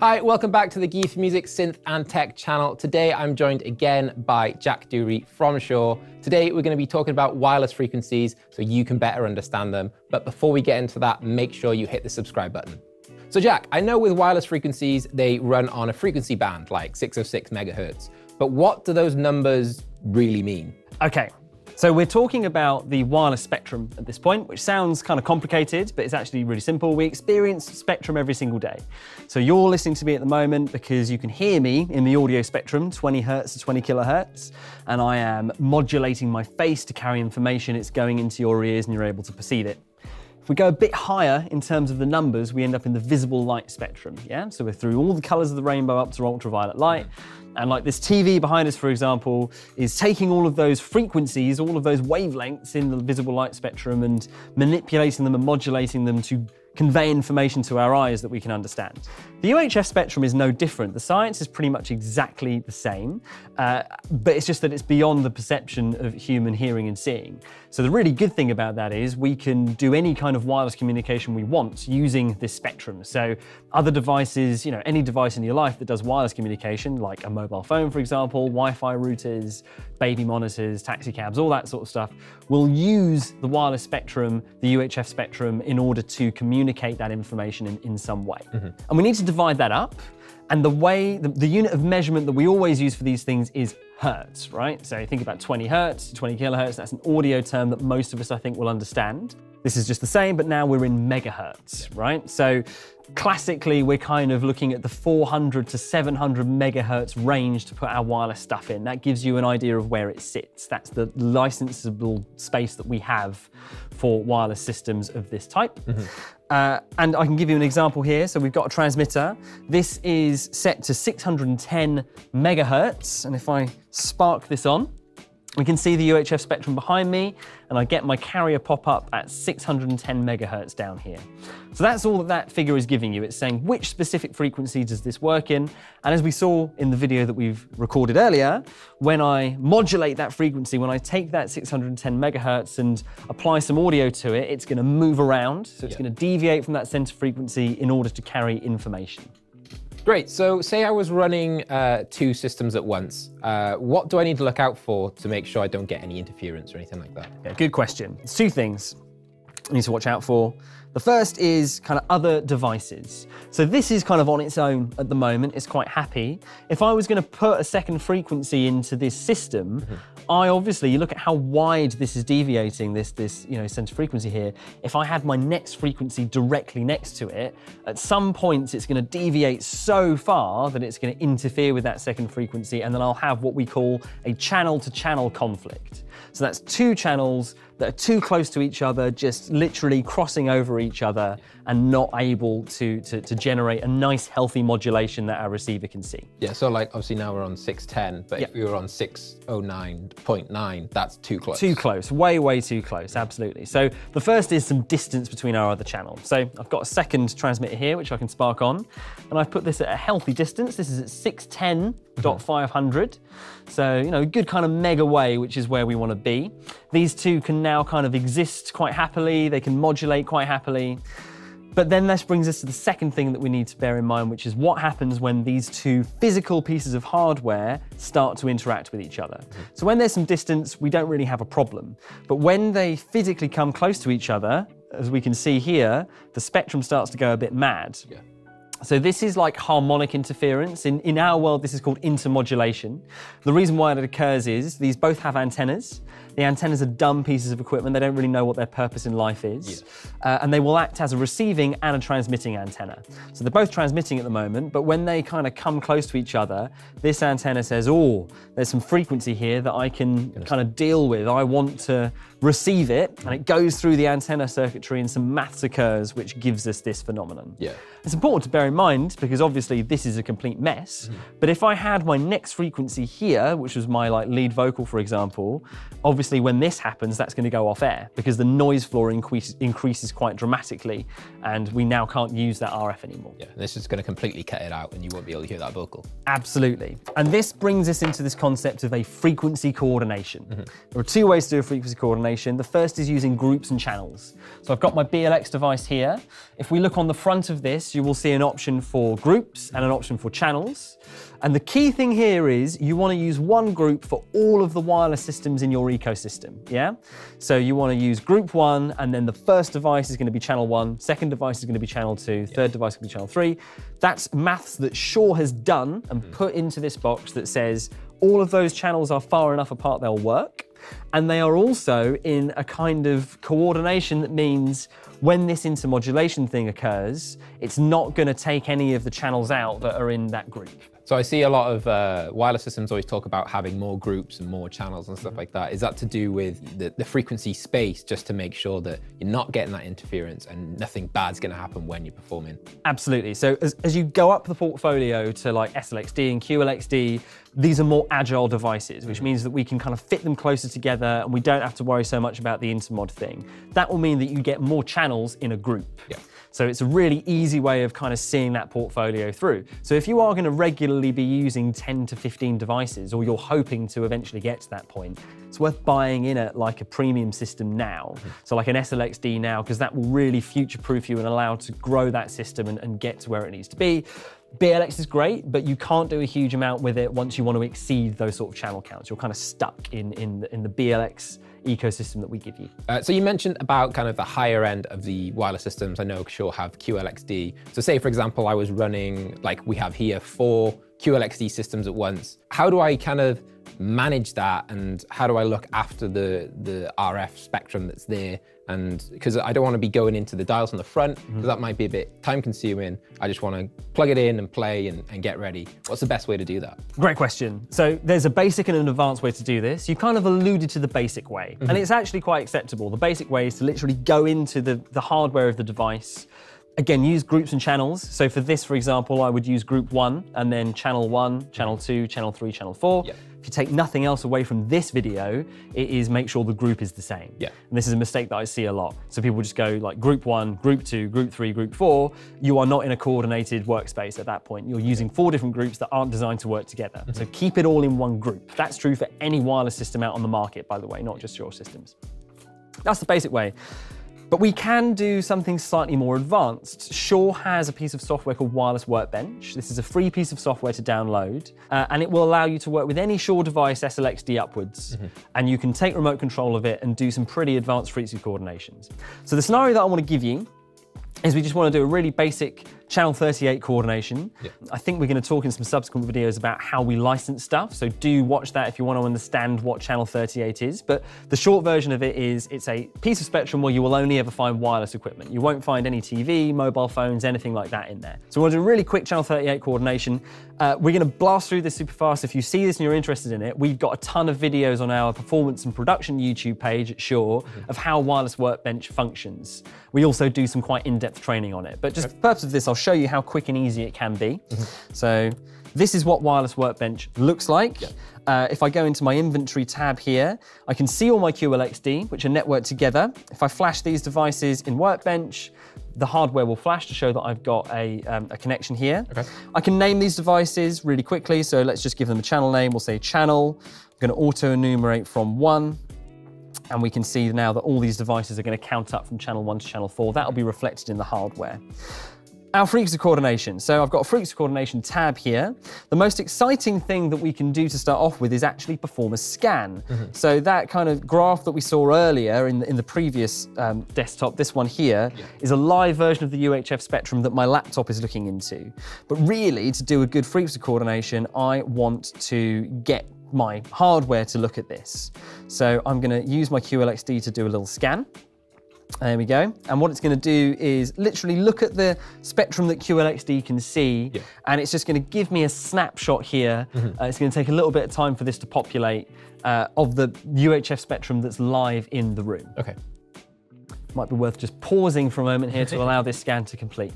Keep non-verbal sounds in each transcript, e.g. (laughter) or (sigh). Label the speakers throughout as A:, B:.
A: Hi, welcome back to the for Music Synth and Tech channel. Today I'm joined again by Jack Dury from Shure. Today we're going to be talking about wireless frequencies so you can better understand them. But before we get into that, make sure you hit the subscribe button. So Jack, I know with wireless frequencies, they run on a frequency band like 606 megahertz, but what do those numbers really mean?
B: Okay, so we're talking about the wireless spectrum at this point, which sounds kind of complicated, but it's actually really simple. We experience spectrum every single day. So you're listening to me at the moment because you can hear me in the audio spectrum, 20 hertz to 20 kilohertz, and I am modulating my face to carry information. It's going into your ears and you're able to perceive it. If we go a bit higher in terms of the numbers, we end up in the visible light spectrum, yeah? So we're through all the colors of the rainbow up to ultraviolet light. And like this TV behind us, for example, is taking all of those frequencies, all of those wavelengths in the visible light spectrum and manipulating them and modulating them to convey information to our eyes that we can understand. The UHF spectrum is no different. The science is pretty much exactly the same, uh, but it's just that it's beyond the perception of human hearing and seeing. So the really good thing about that is we can do any kind of wireless communication we want using this spectrum. So other devices, you know, any device in your life that does wireless communication, like a mobile phone, for example, Wi-Fi routers, baby monitors, taxi cabs, all that sort of stuff, will use the wireless spectrum, the UHF spectrum, in order to communicate that information in, in some way. Mm -hmm. And we need to divide that up. And the way, the, the, unit of measurement that we always use for these things is hertz, right? So think about 20 hertz, 20 kilohertz, that's an audio term that most of us, I think, will understand. This is just the same, but now we're in megahertz, right? So classically, we're kind of looking at the 400 to 700 megahertz range to put our wireless stuff in. That gives you an idea of where it sits. That's the licensable space that we have for wireless systems of this type. Mm -hmm. uh, and I can give you an example here. So we've got a transmitter. This is set to 610 megahertz. And if I spark this on, we can see the UHF spectrum behind me, and I get my carrier pop up at 610 megahertz down here. So that's all that that figure is giving you. It's saying which specific frequency does this work in, and as we saw in the video that we've recorded earlier, when I modulate that frequency, when I take that 610 megahertz and apply some audio to it, it's gonna move around, so it's yeah. gonna deviate from that center frequency in order to carry information.
A: Great. So say I was running uh, two systems at once. Uh, what do I need to look out for to make sure I don't get any interference or anything like that?
B: Yeah, good question. It's two things I need to watch out for. The first is kind of other devices. So this is kind of on its own at the moment. It's quite happy. If I was going to put a second frequency into this system, mm -hmm. I obviously, you look at how wide this is deviating, this, this you know, center frequency here. If I had my next frequency directly next to it, at some points it's going to deviate so far that it's going to interfere with that second frequency, and then I'll have what we call a channel-to-channel -channel conflict. So that's two channels that are too close to each other, just literally crossing over each other and not able to, to, to, generate a nice healthy modulation that our receiver can see.
A: Yeah, so like obviously now we're on 610, but yeah. if we were on 609.9, that's too close.
B: Too close, way, way too close, absolutely. So the first is some distance between our other channels. So I've got a second transmitter here, which I can spark on, and I've put this at a healthy distance. This is at 610.500. Mm-hmm. So, you know, a good kind of mega way, which is where we want to be. These two can now kind of exist quite happily, they can modulate quite happily. But then this brings us to the second thing that we need to bear in mind, which is what happens when these two physical pieces of hardware start to interact with each other. Mm-hmm. So when there's some distance, we don't really have a problem. But when they physically come close to each other, as we can see here, the spectrum starts to go a bit mad. Yeah. So this is like harmonic interference. In, in our world, this is called intermodulation. The reason why it occurs is these both have antennas. The antennas are dumb pieces of equipment. They don't really know what their purpose in life is. Yeah. Uh, and they will act as a receiving and a transmitting antenna. So they're both transmitting at the moment, but when they kind of come close to each other, this antenna says, oh, there's some frequency here that I can kind of deal with. I want to receive it, and it goes through the antenna circuitry and some maths occurs, which gives us this phenomenon.
A: Yeah.
B: It's important to bear in mind, because obviously this is a complete mess, mm -hmm. but if I had my next frequency here, which was my like lead vocal, for example, obviously obviously when this happens, that's going to go off air because the noise floor increases, increases quite dramatically and we now can't use that RF anymore.
A: Yeah, this is going to completely cut it out and you won't be able to hear that vocal.
B: Absolutely. And this brings us into this concept of a frequency coordination. Mm -hmm. There are two ways to do a frequency coordination coordination. The first is using groups and channels. So I've got my BLX device here. If we look on the front of this, you will see an option for groups and an option for channels. And the key thing here is you want to use one group for all of the wireless systems in your ecosystem, yeah? So you want to use group one, and then the first device is going to be channel one, second device is going to be channel two, third device is going to be channel three. That's maths that Shure has done and mm. put into this box that says all of those channels are far enough apart they'll work. And they are also in a kind of coordination that means when this intermodulation thing occurs, it's not going to take any of the channels out that are in that group.
A: So I see a lot of uh, wireless systems always talk about having more groups and more channels and stuff mm-hmm. like that. Is that to do with the, the, frequency space just to make sure that you're not getting that interference and nothing bad's going to happen when you're performing?
B: Absolutely. So as, as you go up the portfolio to like SLXD and QLXD, these are more agile devices, which mm-hmm. means that we can kind of fit them closer together and we don't have to worry so much about the intermod thing. That will mean that you get more channels in a group.
A: Yeah.
B: So it's a really easy way of kind of seeing that portfolio through. So if you are going to regularly be using 10 to 15 devices, or you're hoping to eventually get to that point, it's worth buying in at like a premium system now. Mm-hmm. So like an SLXD now, because that will really future-proof you and allow to grow that system and, and get to where it needs to be. BLX is great, but you can't do a huge amount with it once you want to exceed those sort of channel counts. You're kind of stuck in, in, the, in the BLX ecosystem that we give you.
A: Uh, so you mentioned about kind of the higher end of the wireless systems. I know Shure have QLXD. So say, for example, I was running, like we have here, four QLXD systems at once. How do I kind of manage that and how do I look after the, the RF spectrum that's there? And because I don't want to be going into the dials on the front, because mm -hmm. that might be a bit time consuming. I just want to plug it in and play and, and, get ready. What's the best way to do that?
B: Great question. So there's a basic and an advanced way to do this. You kind of alluded to the basic way, mm -hmm. and mm-hmm. it's actually quite acceptable. The basic way is to literally go into the, the hardware of the device, Again, use groups and channels. So for this, for example, I would use group one and then channel one, channel two, channel three, channel four. Yep. If you take nothing else away from this video, it is make sure the group is the same.
A: Yeah.
B: And this is a mistake that I see a lot. So people just go like group one, group two, group three, group four. You are not in a coordinated workspace at that point. You're using four different groups that aren't designed to work together. Mm -hmm. So keep it all in one group. That's true for any wireless system out on the market, by the way, not just your systems. That's the basic way. But we can do something slightly more advanced. Shure has a piece of software called Wireless Workbench. This is a free piece of software to download, uh, and it will allow you to work with any Shure device SLXD upwards, mm -hmm. and you can take remote control of it and do some pretty advanced frequency coordinations. So the scenario that I want to give you is we just want to do a really basic channel 38 coordination. Yeah. I think we're going to talk in some subsequent videos about how we license stuff, so do watch that if you want to understand what channel 38 is. But the short version of it is it's a piece of spectrum where you will only ever find wireless equipment. You won't find any TV, mobile phones, anything like that in there. So we're going to do a really quick channel 38 coordination. Uh, we're going to blast through this super fast. If you see this and you're interested in it, we've got a ton of videos on our performance and production YouTube page at Shure mm -hmm. of how Wireless Workbench functions. We also do some quite in-depth training on it. But just okay. for the purpose of this, I'll show you how quick and easy it can be. Mm -hmm. So this is what Wireless Workbench looks like. Yeah. Uh, if I go into my inventory tab here, I can see all my QLXD, which are networked together. If I flash these devices in Workbench, the hardware will flash to show that I've got a, um, a connection here. Okay. I can name these devices really quickly. So let's just give them a channel name. We'll say channel. I'm going to auto enumerate from one. And we can see now that all these devices are going to count up from channel one to channel four. That'll be reflected in the hardware. Our frequency coordination. So I've got a frequency coordination tab here. The most exciting thing that we can do to start off with is actually perform a scan. Mm -hmm. So that kind of graph that we saw earlier in the, in the previous um, desktop, this one here, yeah. is a live version of the UHF spectrum that my laptop is looking into. But really, to do a good frequency coordination, I want to get my hardware to look at this. So I'm gonna use my QLXD to do a little scan. There we go. And what it's going to do is literally look at the spectrum that QLXD can see, yeah. and it's just going to give me a snapshot here. Mm -hmm. uh, it's going to take a little bit of time for this to populate uh, of the UHF spectrum that's live in the room.
A: Okay.
B: Might be worth just pausing for a moment here to (laughs) allow this scan to complete.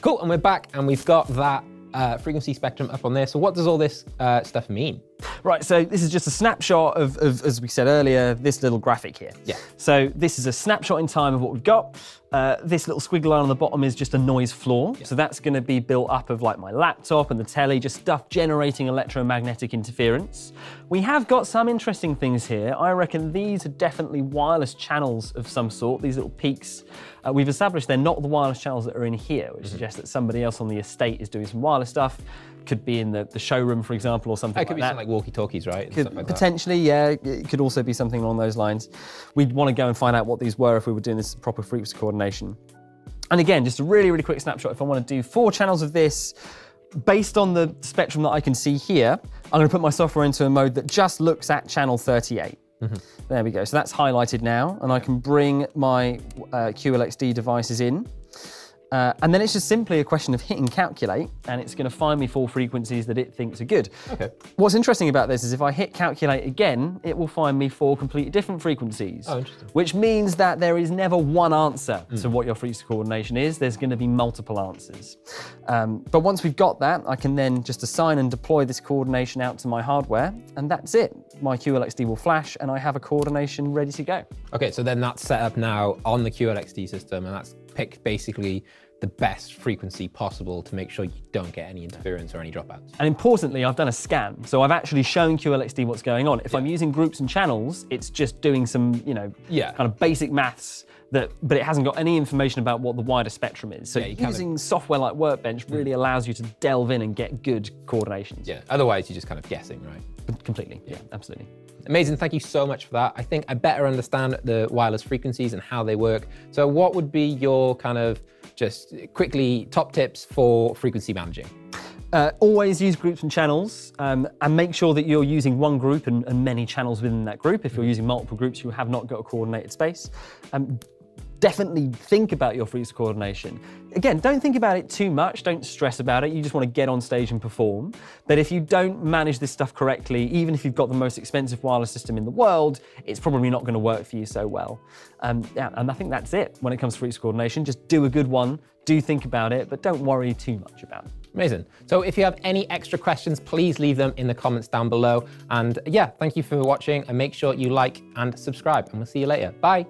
A: Cool, and we're back, and we've got that uh, frequency spectrum up on there. So what does all this uh, stuff mean?
B: Right, so this is just a snapshot of, of, as we said earlier, this little graphic here.
A: Yeah.
B: So this is a snapshot in time of what we've got. Uh, this little squiggle line on the bottom is just a noise floor. So that's going to be built up of like my laptop and the telly, just stuff generating electromagnetic interference. We have got some interesting things here. I reckon these are definitely wireless channels of some sort, these little peaks. Uh, we've established they're not the wireless channels that are in here, which mm -hmm. suggests that somebody else on the estate is doing some wireless stuff could be in the, the showroom, for example, or something
A: it
B: like that.
A: something like walkie-talkies, right?
B: Could,
A: like
B: potentially, yeah. It could also be something along those lines. We'd want to go and find out what these were if we were doing this proper frequency coordination. And again, just a really, really quick snapshot. If I want to do four channels of this, based on the spectrum that I can see here, I'm going to put my software into a mode that just looks at channel 38. Mm -hmm. There we go. So that's highlighted now, and I can bring my uh, QLXD devices in. Uh, and then it's just simply a question of hitting calculate, and it's going to find me four frequencies that it thinks are good.
A: Okay.
B: What's interesting about this is if I hit calculate again, it will find me four completely different frequencies.
A: Oh, interesting.
B: Which means that there is never one answer mm. to what your frequency coordination is. There's going to be multiple answers. Um, but once we've got that, I can then just assign and deploy this coordination out to my hardware, and that's it. My QLXD will flash, and I have a coordination ready to go.
A: Okay, so then that's set up now on the QLXD system, and that's picked basically the best frequency possible to make sure you don't get any interference or any dropouts.
B: And importantly, I've done a scan. So I've actually shown QLXD what's going on. If yeah. I'm using groups and channels, it's just doing some, you know,
A: yeah.
B: kind of basic maths that, but it hasn't got any information about what the wider spectrum is. So yeah, using software like Workbench really mm. allows you to delve in and get good coordinations.
A: Yeah, otherwise you're just kind of guessing, right?
B: Completely, yeah, absolutely.
A: Amazing, thank you so much for that. I think I better understand the wireless frequencies and how they work. So what would be your kind of just quickly top tips for frequency managing?
B: Uh, always use groups and channels um, and make sure that you're using one group and, and, many channels within that group. If you're using multiple groups, you have not got a coordinated space. Um, definitely think about your freq coordination. Again, don't think about it too much, don't stress about it, you just want to get on stage and perform. But if you don't manage this stuff correctly, even if you've got the most expensive wireless system in the world, it's probably not going to work for you so well. Um, yeah, and I think that's it when it comes to freq coordination. Just do a good one, do think about it, but don't worry too much about it.
A: Amazing. So if you have any extra questions, please leave them in the comments down below. And yeah, thank you for watching and make sure you like and subscribe and we'll see you later. Bye.